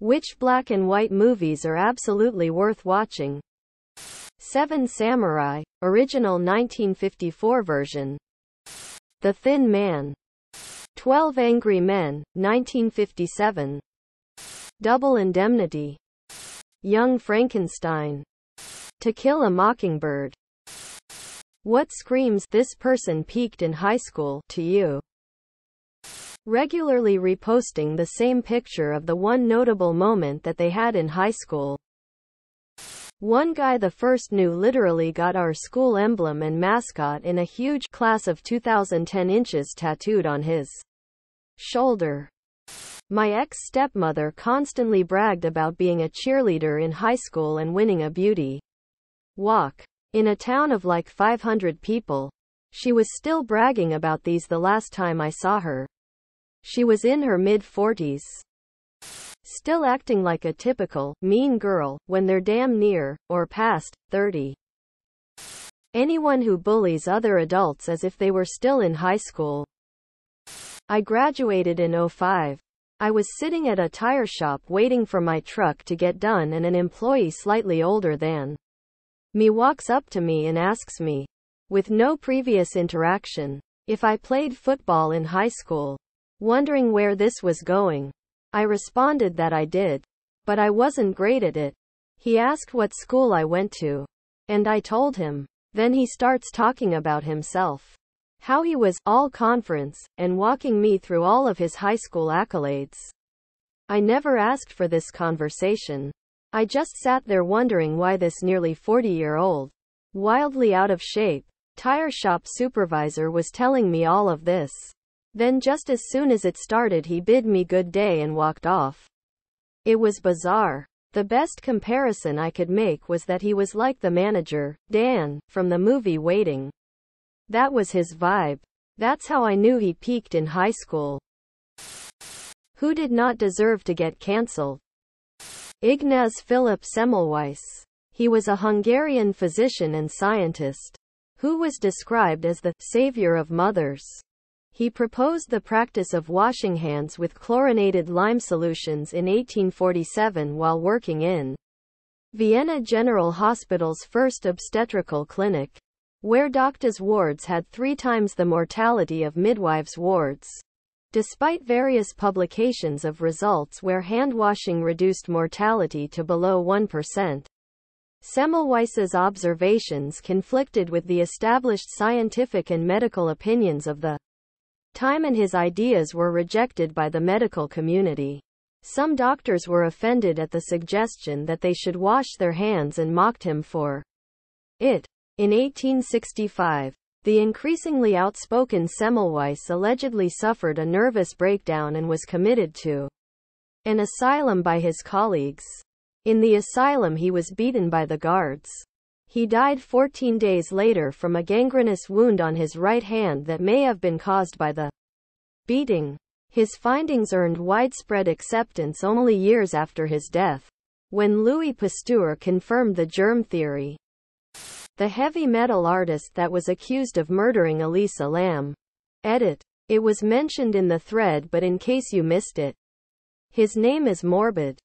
Which black and white movies are absolutely worth watching? Seven Samurai, original 1954 version. The Thin Man. Twelve Angry Men, 1957. Double Indemnity. Young Frankenstein. To Kill a Mockingbird. What screams this person peaked in high school to you? Regularly reposting the same picture of the one notable moment that they had in high school. One guy the first knew literally got our school emblem and mascot in a huge class of 2010 inches tattooed on his shoulder. My ex-stepmother constantly bragged about being a cheerleader in high school and winning a beauty walk. In a town of like 500 people. She was still bragging about these the last time I saw her. She was in her mid-40s. Still acting like a typical, mean girl, when they're damn near, or past, 30. Anyone who bullies other adults as if they were still in high school. I graduated in 05. I was sitting at a tire shop waiting for my truck to get done and an employee slightly older than me walks up to me and asks me, with no previous interaction, if I played football in high school. Wondering where this was going. I responded that I did. But I wasn't great at it. He asked what school I went to. And I told him. Then he starts talking about himself. How he was all conference, and walking me through all of his high school accolades. I never asked for this conversation. I just sat there wondering why this nearly 40 year old, wildly out of shape, tire shop supervisor was telling me all of this. Then just as soon as it started he bid me good day and walked off. It was bizarre. The best comparison I could make was that he was like the manager, Dan, from the movie Waiting. That was his vibe. That's how I knew he peaked in high school. Who did not deserve to get cancelled? Ignaz Philipp Semmelweis. He was a Hungarian physician and scientist who was described as the savior of mothers. He proposed the practice of washing hands with chlorinated lime solutions in 1847 while working in Vienna General Hospital's first obstetrical clinic, where doctors' wards had three times the mortality of midwives' wards. Despite various publications of results where hand-washing reduced mortality to below 1%, Semmelweis's observations conflicted with the established scientific and medical opinions of the time and his ideas were rejected by the medical community. Some doctors were offended at the suggestion that they should wash their hands and mocked him for it. In 1865, the increasingly outspoken Semmelweis allegedly suffered a nervous breakdown and was committed to an asylum by his colleagues. In the asylum he was beaten by the guards. He died 14 days later from a gangrenous wound on his right hand that may have been caused by the beating. His findings earned widespread acceptance only years after his death, when Louis Pasteur confirmed the germ theory the heavy metal artist that was accused of murdering Elisa Lam. Edit. It was mentioned in the thread but in case you missed it. His name is Morbid.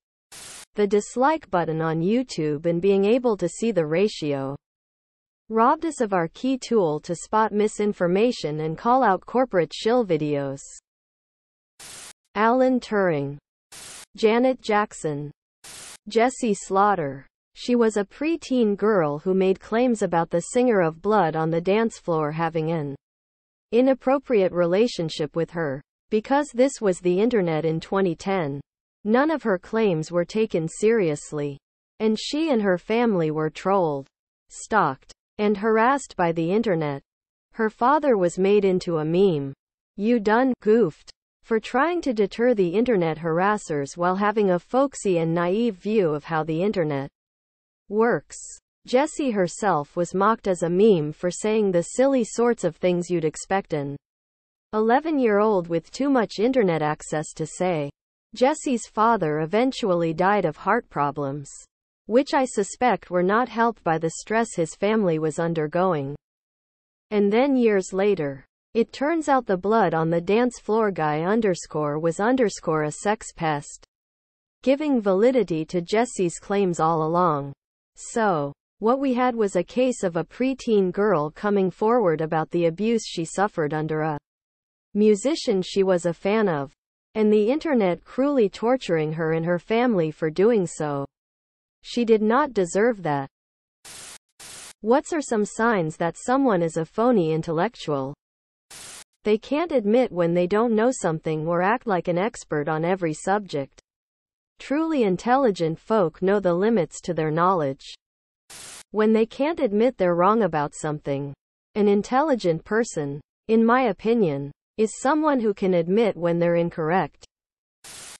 The dislike button on YouTube and being able to see the ratio robbed us of our key tool to spot misinformation and call out corporate shill videos. Alan Turing. Janet Jackson. Jessie Slaughter. She was a preteen girl who made claims about the singer of Blood on the dance floor having an inappropriate relationship with her. Because this was the internet in 2010, none of her claims were taken seriously. And she and her family were trolled, stalked, and harassed by the internet. Her father was made into a meme. You done goofed for trying to deter the internet harassers while having a folksy and naive view of how the internet works. Jessie herself was mocked as a meme for saying the silly sorts of things you'd expect an 11 year old with too much internet access to say. Jessie's father eventually died of heart problems, which I suspect were not helped by the stress his family was undergoing. And then years later, it turns out the blood on the dance floor guy underscore was underscore a sex pest. giving validity to Jessie's claims all along. So, what we had was a case of a preteen girl coming forward about the abuse she suffered under a musician she was a fan of, and the internet cruelly torturing her and her family for doing so. She did not deserve that. What's are some signs that someone is a phony intellectual? They can't admit when they don't know something or act like an expert on every subject. Truly intelligent folk know the limits to their knowledge. When they can't admit they're wrong about something. An intelligent person, in my opinion, is someone who can admit when they're incorrect.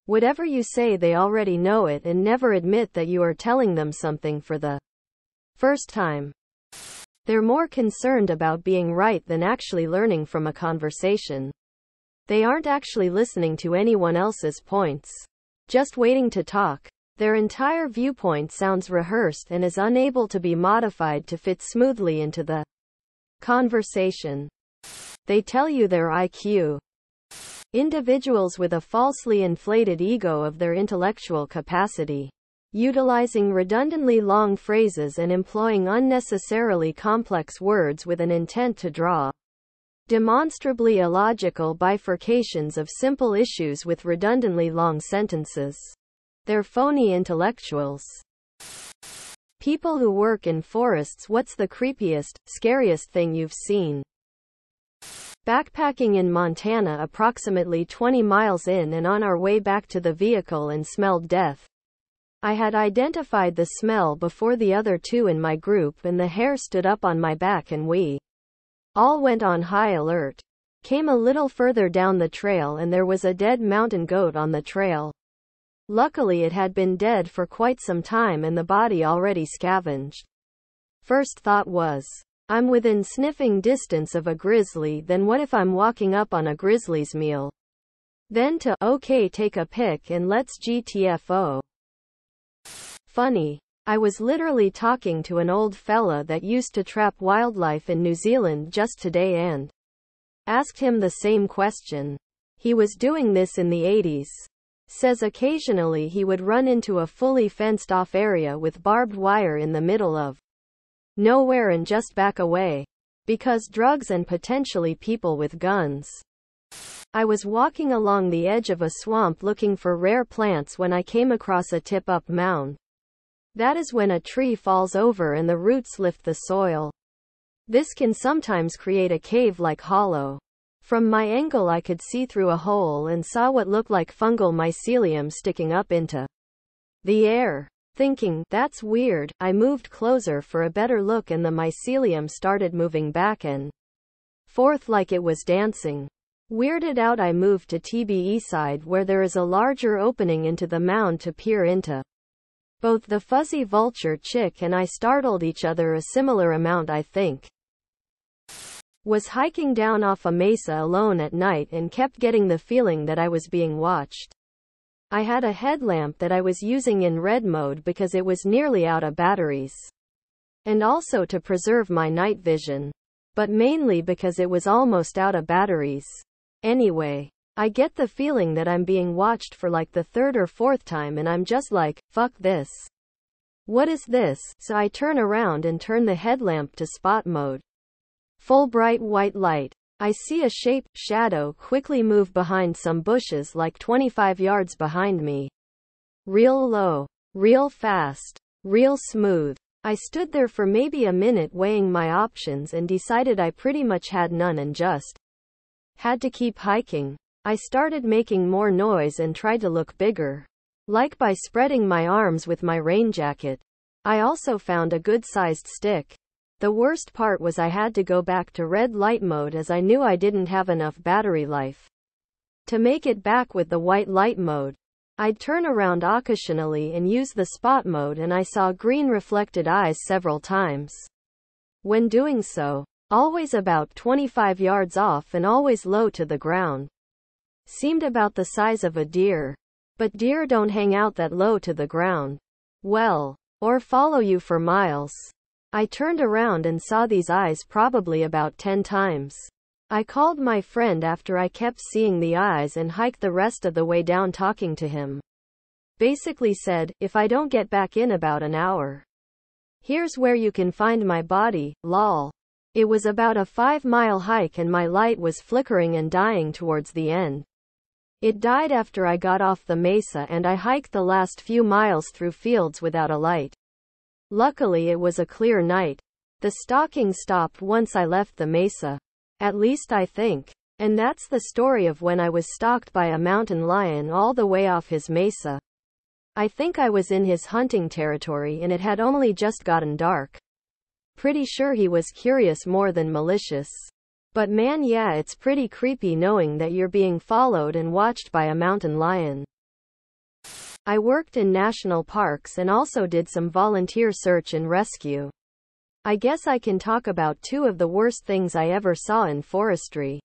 Whatever you say they already know it and never admit that you are telling them something for the first time. They're more concerned about being right than actually learning from a conversation. They aren't actually listening to anyone else's points. Just waiting to talk. Their entire viewpoint sounds rehearsed and is unable to be modified to fit smoothly into the conversation. They tell you their IQ. Individuals with a falsely inflated ego of their intellectual capacity utilizing redundantly long phrases and employing unnecessarily complex words with an intent to draw demonstrably illogical bifurcations of simple issues with redundantly long sentences. They're phony intellectuals. People who work in forests What's the creepiest, scariest thing you've seen? Backpacking in Montana approximately 20 miles in and on our way back to the vehicle and smelled death. I had identified the smell before the other two in my group and the hair stood up on my back and we all went on high alert. Came a little further down the trail and there was a dead mountain goat on the trail. Luckily it had been dead for quite some time and the body already scavenged. First thought was, I'm within sniffing distance of a grizzly then what if I'm walking up on a grizzly's meal? Then to, okay take a pic and let's GTFO. Funny. I was literally talking to an old fella that used to trap wildlife in New Zealand just today and asked him the same question. He was doing this in the 80s. Says occasionally he would run into a fully fenced off area with barbed wire in the middle of nowhere and just back away. Because drugs and potentially people with guns. I was walking along the edge of a swamp looking for rare plants when I came across a tip up mound. That is when a tree falls over and the roots lift the soil. This can sometimes create a cave-like hollow. From my angle I could see through a hole and saw what looked like fungal mycelium sticking up into the air. Thinking, that's weird, I moved closer for a better look and the mycelium started moving back and forth like it was dancing. Weirded out I moved to TBE side where there is a larger opening into the mound to peer into. Both the fuzzy vulture chick and I startled each other a similar amount I think. Was hiking down off a mesa alone at night and kept getting the feeling that I was being watched. I had a headlamp that I was using in red mode because it was nearly out of batteries. And also to preserve my night vision. But mainly because it was almost out of batteries. Anyway. I get the feeling that I'm being watched for like the third or fourth time and I'm just like, fuck this. What is this? So I turn around and turn the headlamp to spot mode. Full bright white light. I see a shape, shadow, quickly move behind some bushes like 25 yards behind me. Real low. Real fast. Real smooth. I stood there for maybe a minute weighing my options and decided I pretty much had none and just had to keep hiking. I started making more noise and tried to look bigger. Like by spreading my arms with my rain jacket. I also found a good sized stick. The worst part was I had to go back to red light mode as I knew I didn't have enough battery life. To make it back with the white light mode, I'd turn around occasionally and use the spot mode and I saw green reflected eyes several times. When doing so, always about 25 yards off and always low to the ground seemed about the size of a deer. But deer don't hang out that low to the ground. Well, or follow you for miles. I turned around and saw these eyes probably about 10 times. I called my friend after I kept seeing the eyes and hiked the rest of the way down talking to him. basically said, if I don't get back in about an hour. Here's where you can find my body, lol. It was about a five mile hike and my light was flickering and dying towards the end. It died after I got off the mesa and I hiked the last few miles through fields without a light. Luckily it was a clear night. The stalking stopped once I left the mesa. At least I think. And that's the story of when I was stalked by a mountain lion all the way off his mesa. I think I was in his hunting territory and it had only just gotten dark. Pretty sure he was curious more than malicious. But man yeah it's pretty creepy knowing that you're being followed and watched by a mountain lion. I worked in national parks and also did some volunteer search and rescue. I guess I can talk about two of the worst things I ever saw in forestry.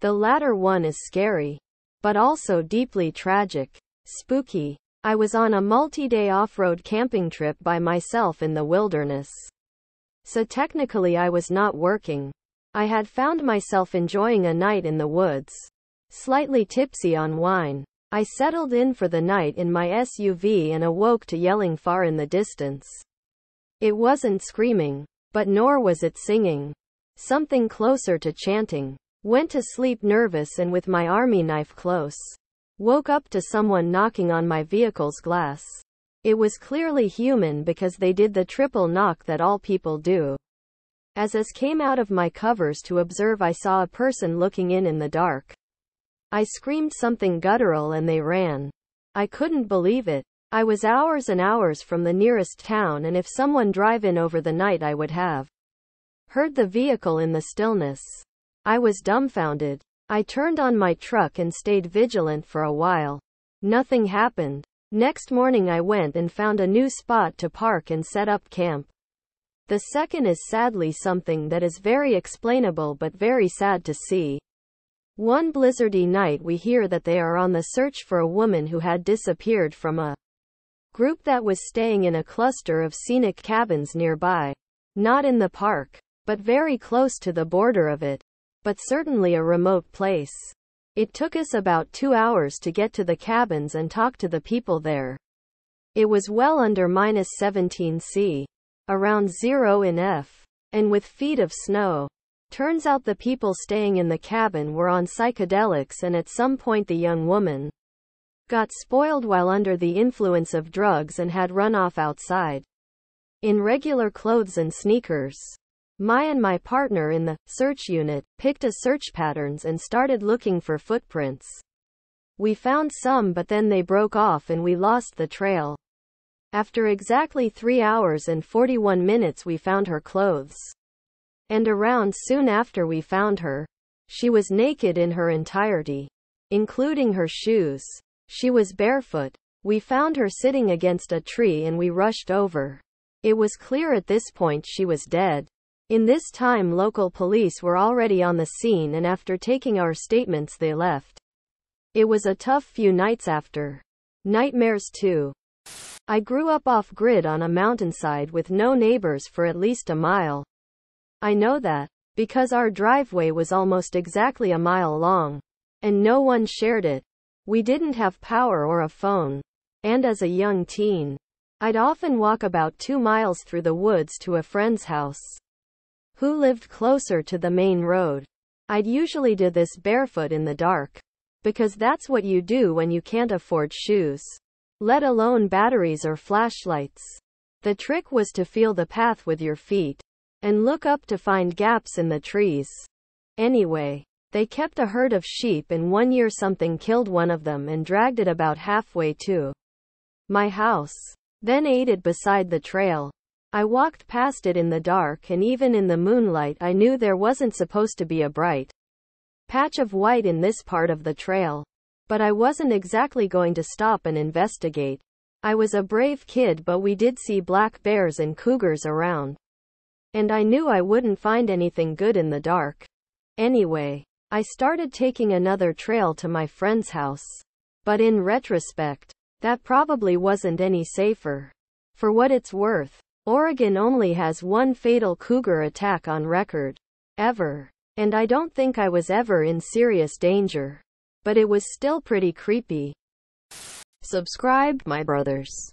The latter one is scary, but also deeply tragic. Spooky. I was on a multi-day off-road camping trip by myself in the wilderness. So technically I was not working. I had found myself enjoying a night in the woods. Slightly tipsy on wine. I settled in for the night in my SUV and awoke to yelling far in the distance. It wasn't screaming, but nor was it singing. Something closer to chanting. Went to sleep nervous and with my army knife close. Woke up to someone knocking on my vehicle's glass. It was clearly human because they did the triple knock that all people do. As I came out of my covers to observe I saw a person looking in in the dark. I screamed something guttural and they ran. I couldn't believe it. I was hours and hours from the nearest town and if someone drive in over the night I would have heard the vehicle in the stillness. I was dumbfounded. I turned on my truck and stayed vigilant for a while. Nothing happened. Next morning I went and found a new spot to park and set up camp. The second is sadly something that is very explainable but very sad to see. One blizzardy night we hear that they are on the search for a woman who had disappeared from a group that was staying in a cluster of scenic cabins nearby. Not in the park, but very close to the border of it but certainly a remote place. It took us about two hours to get to the cabins and talk to the people there. It was well under minus 17 C, around zero in F, and with feet of snow. Turns out the people staying in the cabin were on psychedelics and at some point the young woman got spoiled while under the influence of drugs and had run off outside. In regular clothes and sneakers. My and my partner in the search unit picked a search patterns and started looking for footprints. We found some but then they broke off and we lost the trail. After exactly 3 hours and 41 minutes we found her clothes. And around soon after we found her. She was naked in her entirety. Including her shoes. She was barefoot. We found her sitting against a tree and we rushed over. It was clear at this point she was dead. In this time local police were already on the scene and after taking our statements they left. It was a tough few nights after. Nightmares too. I grew up off grid on a mountainside with no neighbors for at least a mile. I know that, because our driveway was almost exactly a mile long. And no one shared it. We didn't have power or a phone. And as a young teen, I'd often walk about two miles through the woods to a friend's house who lived closer to the main road. I'd usually do this barefoot in the dark. Because that's what you do when you can't afford shoes. Let alone batteries or flashlights. The trick was to feel the path with your feet. And look up to find gaps in the trees. Anyway, they kept a herd of sheep and one year something killed one of them and dragged it about halfway to my house. Then ate it beside the trail. I walked past it in the dark and even in the moonlight I knew there wasn't supposed to be a bright patch of white in this part of the trail. But I wasn't exactly going to stop and investigate. I was a brave kid but we did see black bears and cougars around. And I knew I wouldn't find anything good in the dark. Anyway, I started taking another trail to my friend's house. But in retrospect, that probably wasn't any safer. For what it's worth, Oregon only has one fatal cougar attack on record. Ever. And I don't think I was ever in serious danger. But it was still pretty creepy. Subscribe, my brothers.